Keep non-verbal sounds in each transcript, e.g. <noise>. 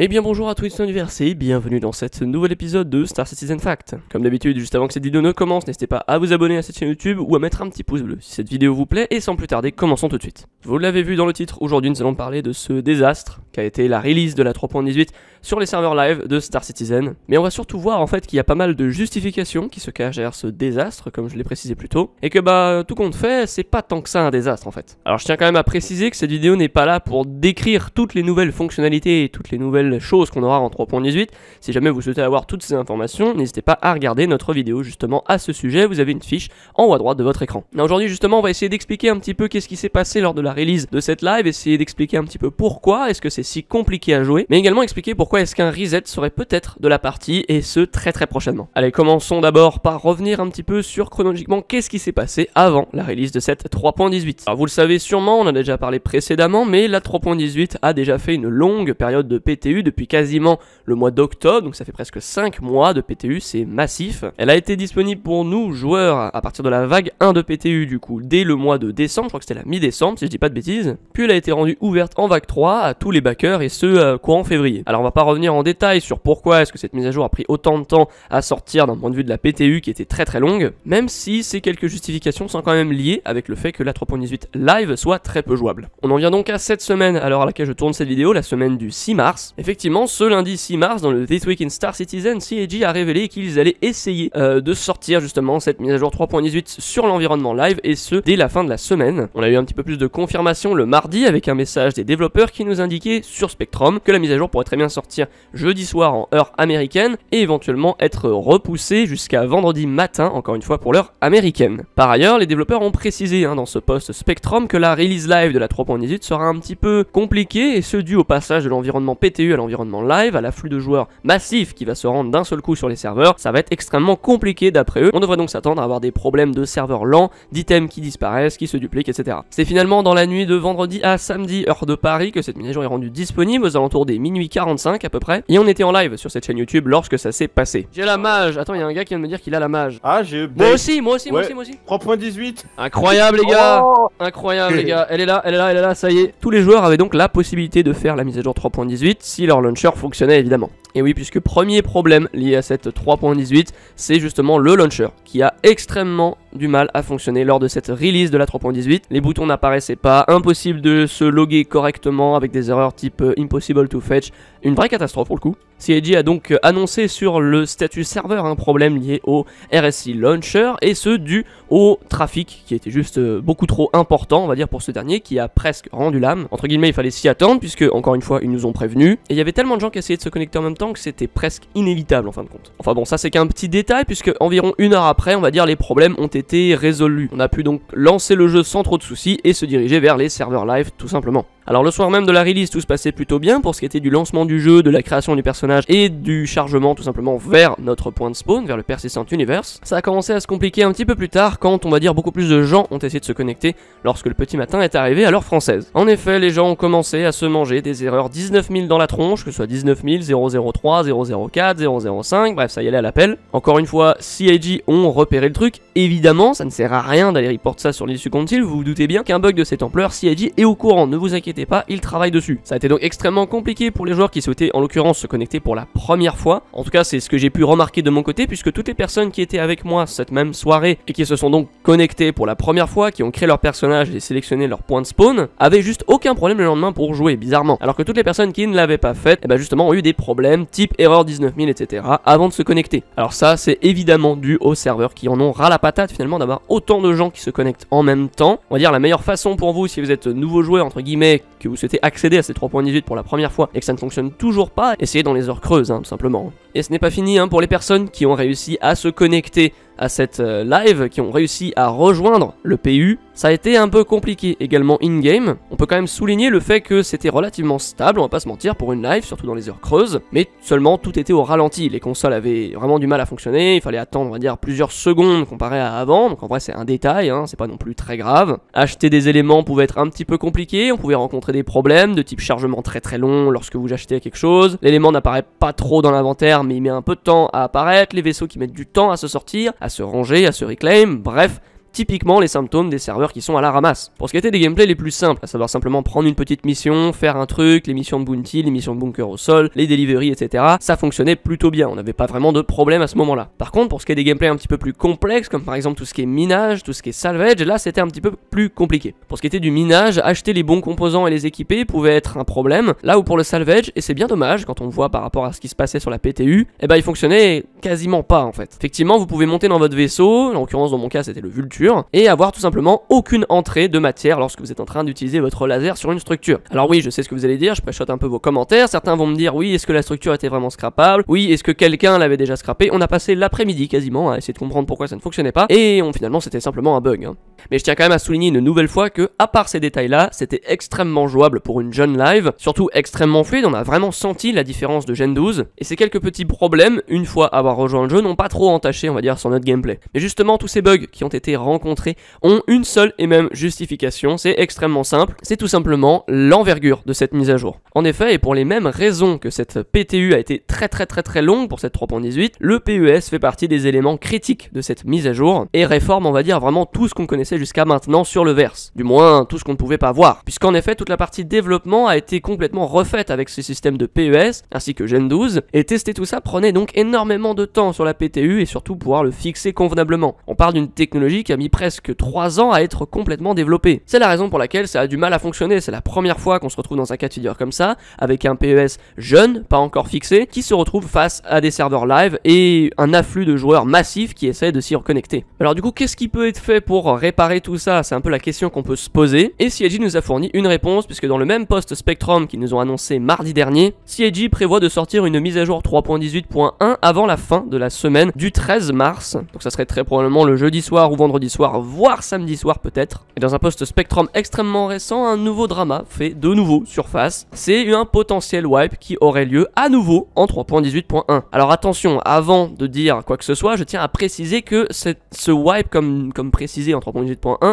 Eh bien bonjour à tous univers et bienvenue dans cet nouvel épisode de Star Citizen Fact. Comme d'habitude, juste avant que cette vidéo ne commence, n'hésitez pas à vous abonner à cette chaîne YouTube ou à mettre un petit pouce bleu si cette vidéo vous plaît et sans plus tarder, commençons tout de suite. Vous l'avez vu dans le titre, aujourd'hui nous allons parler de ce désastre a été la release de la 3.18 sur les serveurs live de Star Citizen. Mais on va surtout voir en fait qu'il y a pas mal de justifications qui se cachent derrière ce désastre, comme je l'ai précisé plus tôt, et que bah tout compte fait, c'est pas tant que ça un désastre en fait. Alors je tiens quand même à préciser que cette vidéo n'est pas là pour décrire toutes les nouvelles fonctionnalités et toutes les nouvelles choses qu'on aura en 3.18. Si jamais vous souhaitez avoir toutes ces informations, n'hésitez pas à regarder notre vidéo justement à ce sujet, vous avez une fiche en haut à droite de votre écran. Aujourd'hui justement, on va essayer d'expliquer un petit peu qu'est-ce qui s'est passé lors de la release de cette live, essayer d'expliquer un petit peu pourquoi est-ce que c'est si compliqué à jouer, mais également expliquer pourquoi est-ce qu'un reset serait peut-être de la partie, et ce très très prochainement. Allez, commençons d'abord par revenir un petit peu sur chronologiquement qu'est-ce qui s'est passé avant la release de cette 3.18. Alors vous le savez sûrement, on en a déjà parlé précédemment, mais la 3.18 a déjà fait une longue période de PTU depuis quasiment le mois d'octobre, donc ça fait presque 5 mois de PTU, c'est massif. Elle a été disponible pour nous, joueurs, à partir de la vague 1 de PTU, du coup, dès le mois de décembre, je crois que c'était la mi-décembre, si je dis pas de bêtises. Puis elle a été rendue ouverte en vague 3 à tous les et ce, euh, courant février. Alors on va pas revenir en détail sur pourquoi est-ce que cette mise à jour a pris autant de temps à sortir d'un point de vue de la PTU qui était très très longue, même si ces quelques justifications sont quand même liées avec le fait que la 3.18 live soit très peu jouable. On en vient donc à cette semaine l'heure à laquelle je tourne cette vidéo, la semaine du 6 mars. Effectivement, ce lundi 6 mars, dans le This Week in Star Citizen, CAG a révélé qu'ils allaient essayer euh, de sortir justement cette mise à jour 3.18 sur l'environnement live, et ce, dès la fin de la semaine. On a eu un petit peu plus de confirmation le mardi avec un message des développeurs qui nous indiquait sur Spectrum que la mise à jour pourrait très bien sortir jeudi soir en heure américaine et éventuellement être repoussée jusqu'à vendredi matin, encore une fois pour l'heure américaine. Par ailleurs, les développeurs ont précisé hein, dans ce post Spectrum que la release live de la 3.18 sera un petit peu compliquée et ce dû au passage de l'environnement PTU à l'environnement live, à l'afflux de joueurs massif qui va se rendre d'un seul coup sur les serveurs. Ça va être extrêmement compliqué d'après eux. On devrait donc s'attendre à avoir des problèmes de serveurs lents, d'items qui disparaissent, qui se dupliquent, etc. C'est finalement dans la nuit de vendredi à samedi, heure de Paris, que cette mise à jour est rendue disponible aux alentours des minuit 45 à peu près. Et on était en live sur cette chaîne YouTube lorsque ça s'est passé. J'ai la mage. Attends, il y a un gars qui vient de me dire qu'il a la mage. Ah, j'ai. Moi aussi, moi aussi, moi aussi, moi aussi. 3.18 Incroyable les gars Oh Incroyable les <laughs> gars, elle est là, elle est là, elle est là, ça y est. Tous les joueurs avaient donc la possibilité de faire la mise à jour 3.18 si leur launcher fonctionnait évidemment. Et oui, puisque premier problème lié à cette 3.18, c'est justement le launcher qui a extrêmement du mal à fonctionner lors de cette release de la 3.18. Les boutons n'apparaissaient pas, impossible de se loguer correctement avec des erreurs type euh, impossible to fetch, une vraie catastrophe pour le coup. CIG a donc annoncé sur le statut serveur un problème lié au RSI Launcher et ce dû au trafic qui était juste euh, beaucoup trop important, on va dire pour ce dernier, qui a presque rendu l'âme. Entre guillemets, il fallait s'y attendre puisque encore une fois, ils nous ont prévenus et il y avait tellement de gens qui essayaient de se connecter en même temps que c'était presque inévitable en fin de compte. Enfin bon, ça c'est qu'un petit détail puisque environ une heure après, on va dire les problèmes ont été résolus. On a pu donc lancer le jeu sans trop de soucis et se diriger vers les serveurs live tout simplement. Alors le soir même de la release, tout se passait plutôt bien pour ce qui était du lancement du jeu, de la création du personnage et du chargement tout simplement vers notre point de spawn, vers le Persistent Universe. Ça a commencé à se compliquer un petit peu plus tard quand on va dire beaucoup plus de gens ont essayé de se connecter lorsque le petit matin est arrivé à l'heure française. En effet, les gens ont commencé à se manger des erreurs 19 000 dans la tronche, que ce soit 19 000, 003, 004, 005, bref ça y allait à l'appel. Encore une fois, CIG ont repéré le truc, évidemment ça ne sert à rien d'aller reporter ça sur l'issue comptile, vous vous doutez bien qu'un bug de cette ampleur, CIG est au courant, ne vous inquiétez pas, il travaille dessus. Ça a été donc extrêmement compliqué pour les joueurs qui souhaitaient en l'occurrence se connecter pour la première fois. En tout cas, c'est ce que j'ai pu remarquer de mon côté puisque toutes les personnes qui étaient avec moi cette même soirée et qui se sont donc connectées pour la première fois, qui ont créé leur personnage et sélectionné leur point de spawn, avaient juste aucun problème le lendemain pour jouer, bizarrement. Alors que toutes les personnes qui ne l'avaient pas fait, eh ben justement ont eu des problèmes type erreur 19000, etc. avant de se connecter. Alors ça, c'est évidemment dû aux serveurs qui en ont ras la patate finalement d'avoir autant de gens qui se connectent en même temps. On va dire la meilleure façon pour vous si vous êtes nouveau joueur entre guillemets que vous souhaitez accéder à ces 3.18 pour la première fois et que ça ne fonctionne toujours pas, essayez dans les heures creuses, hein, tout simplement. Et ce n'est pas fini hein, pour les personnes qui ont réussi à se connecter à cette euh, live, qui ont réussi à rejoindre le PU, ça a été un peu compliqué également in-game. On peut quand même souligner le fait que c'était relativement stable, on va pas se mentir, pour une live, surtout dans les heures creuses, mais seulement tout était au ralenti. Les consoles avaient vraiment du mal à fonctionner, il fallait attendre, on va dire, plusieurs secondes comparé à avant, donc en vrai c'est un détail, hein, c'est pas non plus très grave. Acheter des éléments pouvait être un petit peu compliqué, on pouvait rencontrer des problèmes de type chargement très très long lorsque vous achetez quelque chose, l'élément n'apparaît pas trop dans l'inventaire, mais il met un peu de temps à apparaître, les vaisseaux qui mettent du temps à se sortir, se ranger, à se reclaim, bref, typiquement les symptômes des serveurs qui sont à la ramasse. Pour ce qui était des gameplays les plus simples, à savoir simplement prendre une petite mission, faire un truc, les missions de bounty, les missions de bunker au sol, les deliveries, etc., ça fonctionnait plutôt bien, on n'avait pas vraiment de problème à ce moment-là. Par contre, pour ce qui est des gameplays un petit peu plus complexes, comme par exemple tout ce qui est minage, tout ce qui est salvage, là c'était un petit peu plus compliqué. Pour ce qui était du minage, acheter les bons composants et les équiper pouvait être un problème, là où pour le salvage, et c'est bien dommage quand on voit par rapport à ce qui se passait sur la PTU, eh ben il fonctionnait quasiment pas en fait. Effectivement, vous pouvez monter dans votre vaisseau, en l'occurrence dans mon cas c'était le Vulture, et avoir tout simplement aucune entrée de matière lorsque vous êtes en train d'utiliser votre laser sur une structure. Alors oui, je sais ce que vous allez dire, je préchote un peu vos commentaires, certains vont me dire oui, est-ce que la structure était vraiment scrapable? Oui, est-ce que quelqu'un l'avait déjà scrappé On a passé l'après-midi quasiment à essayer de comprendre pourquoi ça ne fonctionnait pas, et finalement c'était simplement un bug. Hein. Mais je tiens quand même à souligner une nouvelle fois que, à part ces détails-là, c'était extrêmement jouable pour une jeune live, surtout extrêmement fluide, on a vraiment senti la différence de Gen 12, et ces quelques petits problèmes, une fois avoir rejoint le jeu, n'ont pas trop entaché, on va dire, sur notre gameplay. Mais justement, tous ces bugs qui ont été rencontrés ont une seule et même justification, c'est extrêmement simple, c'est tout simplement l'envergure de cette mise à jour. En effet, et pour les mêmes raisons que cette PTU a été très très très très longue pour cette 3.18, le PES fait partie des éléments critiques de cette mise à jour, et réforme, on va dire, vraiment tout ce qu'on connaissait jusqu'à maintenant sur le verse. Du moins, tout ce qu'on ne pouvait pas voir. Puisqu'en effet, toute la partie développement a été complètement refaite avec ce système de PES, ainsi que Gen 12, et tester tout ça prenait donc énormément de temps sur la PTU et surtout pouvoir le fixer convenablement. On parle d'une technologie qui a mis presque 3 ans à être complètement développée. C'est la raison pour laquelle ça a du mal à fonctionner, c'est la première fois qu'on se retrouve dans un cas de figure comme ça, avec un PES jeune, pas encore fixé, qui se retrouve face à des serveurs live et un afflux de joueurs massifs qui essaient de s'y reconnecter. Alors du coup, qu'est-ce qui peut être fait pour réparer tout ça C'est un peu la question qu'on peut se poser. Et CIG nous a fourni une réponse, puisque dans le même post Spectrum qu'ils nous ont annoncé mardi dernier, CIG prévoit de sortir une mise à jour 3.18.1 avant la fin de la semaine du 13 mars. Donc ça serait très probablement le jeudi soir ou vendredi soir, voire samedi soir peut-être. Et dans un post Spectrum extrêmement récent, un nouveau drama fait de nouveau surface. C'est un potentiel wipe qui aurait lieu à nouveau en 3.18.1. Alors attention, avant de dire quoi que ce soit, je tiens à préciser que ce wipe, comme, comme précisé en 3.18.1,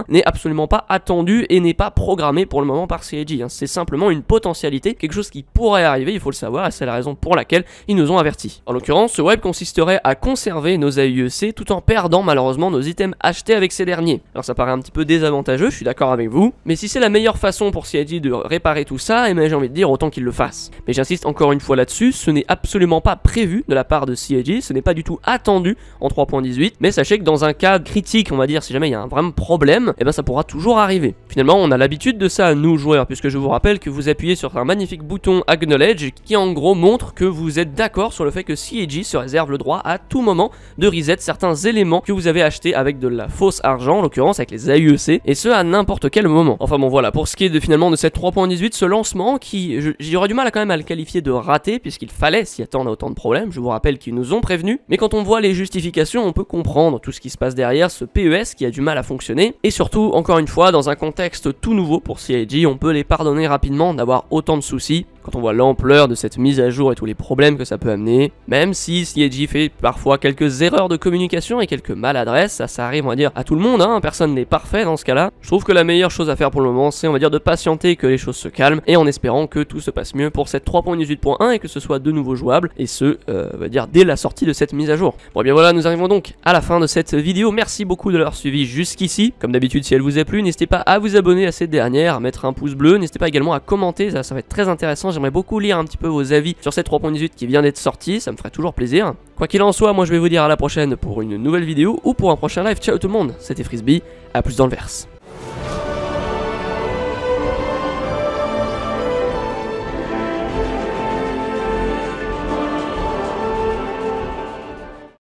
n'est absolument pas attendu et n'est pas programmé pour le moment par CIG. Hein. C'est simplement une potentialité, quelque chose qui pourrait arriver, il faut le savoir, et c'est la raison pour laquelle ils nous ont avertis. En l'occurrence, ce wipe consisterait à conserver nos AIEC tout en perdant malheureusement nos items achetés avec ces derniers. Alors ça paraît un petit peu désavantageux, je suis d'accord avec vous, mais si c'est la meilleure façon pour CIG de réparer tout ça, et eh ben, j'ai envie de dire autant qu'il le fasse. Mais j'insiste encore une fois là-dessus, ce n'est absolument pas prévu de la part de CIG, ce n'est pas du tout attendu en 3.18, mais sachez que dans un cas critique, on va dire, si jamais il y a un vrai problème, et eh ben ça pourra toujours arriver. Finalement, on a l'habitude de ça, nous joueurs, puisque je vous rappelle que vous appuyez sur un magnifique bouton Acknowledge qui en gros montre que vous êtes d'accord sur le fait que CIG se réserve le droit à tout moment de reset certains éléments que vous avez achetés avec de la fausse argent, en l'occurrence avec les AUEC, et ce à n'importe quel moment. Enfin bon voilà, pour ce qui est de finalement de cette 3.18, ce lancement qui, j'aurais du mal à quand même à le qualifier de raté, puisqu'il fallait s'y attendre à autant de problèmes, je vous rappelle qu'ils nous ont prévenus, mais quand on voit les justifications, on peut comprendre tout ce qui se passe derrière ce PES qui a du mal à fonctionner, et surtout, encore une fois, dans un contexte tout nouveau pour CIG, on peut les pardonner rapidement d'avoir autant de soucis, quand on voit l'ampleur de cette mise à jour et tous les problèmes que ça peut amener, même si CIG fait parfois quelques erreurs de communication et quelques maladresses, ça, ça arrive on va dire à tout le monde, hein, personne n'est parfait dans ce cas-là, je trouve que la meilleure chose à faire pour le moment c'est on va dire de patienter que les choses se calment et en espérant que tout se passe mieux pour cette 3.18.1 et que ce soit de nouveau jouable et ce, euh, on va dire dès la sortie de cette mise à jour. Bon et bien voilà, nous arrivons donc à la fin de cette vidéo, merci beaucoup de l'avoir suivi jusqu'ici, comme d'habitude si elle vous a plu, n'hésitez pas à vous abonner à cette dernière, à mettre un pouce bleu, n'hésitez pas également à commenter, ça va être très intéressant, j'aimerais beaucoup lire un petit peu vos avis sur cette 3.18 qui vient d'être sortie, ça me ferait toujours plaisir. Quoi qu'il en soit, moi je vais vous dire à la prochaine pour une nouvelle vidéo ou pour un prochain live. Ciao tout le monde, c'était Frisbee, à plus dans le verse.